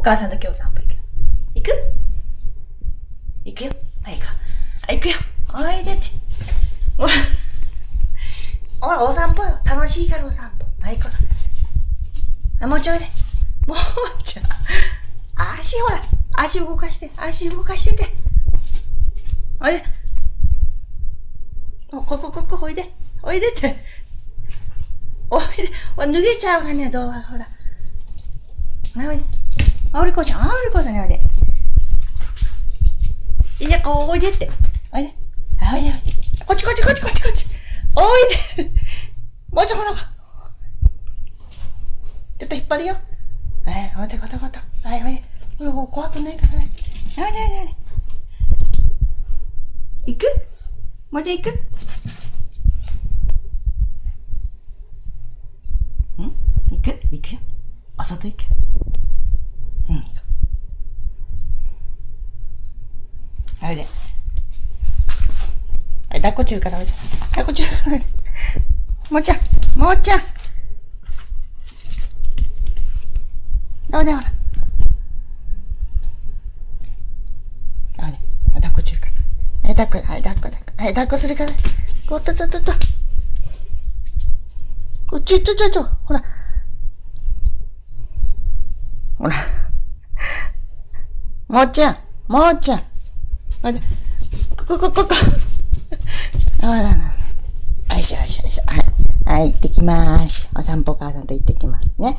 お母さんと今日散歩行く。行く？行くよ。はい、行こう。行くよ。おいでて。ほら。ほら、お散歩よ。楽しいからお散歩。はい、行こう。あ、もうちょいで。もうちょい。足ほら。足動かして。足動かしてて。おいで。ここ、ここ、ここ、おいで。おいでって。おいで。お脱げちゃうかね、動画、ほら。おいで。あおりこちゃん、あおりこだね、おいで。いや、こう、おいでって。おいで。あ、おいで、おいで。こっちこっちこっちこっちこっち。おいで。もうちょ、ほら。ちょっと引っ張るよ。はい、おいで、こたこた。はい、おいで。怖くないからね。おいで、おいで、おい。行く？また行く？ん？行く？行くよ。お外行く。うん。おいで。はい、抱っこ中からおいで。抱っこ中からおいで。もうちゃん、もうちゃん。どうでほら。あれ、抱っこ中から。はい、抱っこ、はい、抱っこ、抱っこ。はい、抱っこするから。こっと、と、と、と。こっち、ちょ、ちょ、ちょ、ほら。ほら。もうちゃん、もうちゃん。待って、ここ、ここ、ここ。あらな。よいしょ、よいしょ、よいしょ。はい。はい、行ってきまーす。お散歩お母さんと行ってきますね。